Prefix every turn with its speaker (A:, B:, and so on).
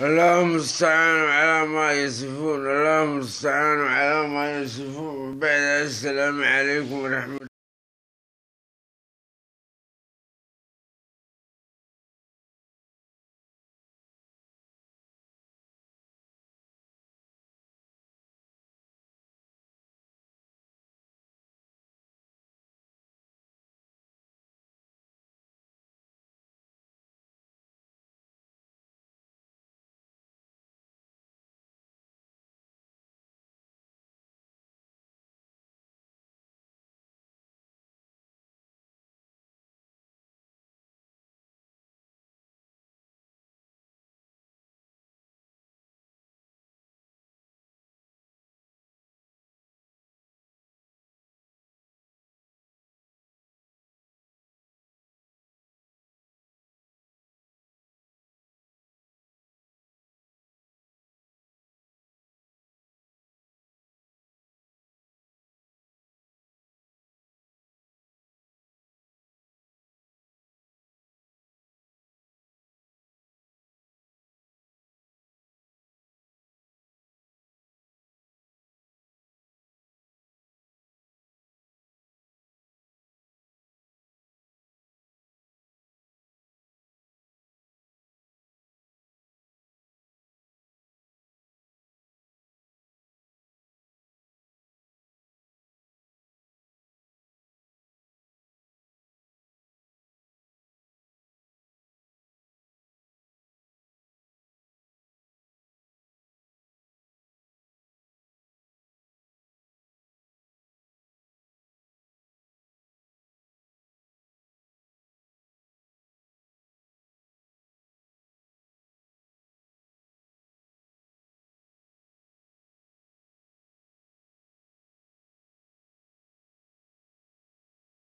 A: اللهم استعان على ما يصفون اللهم استعان على ما يصفون. بعد السلام عليكم ورحمة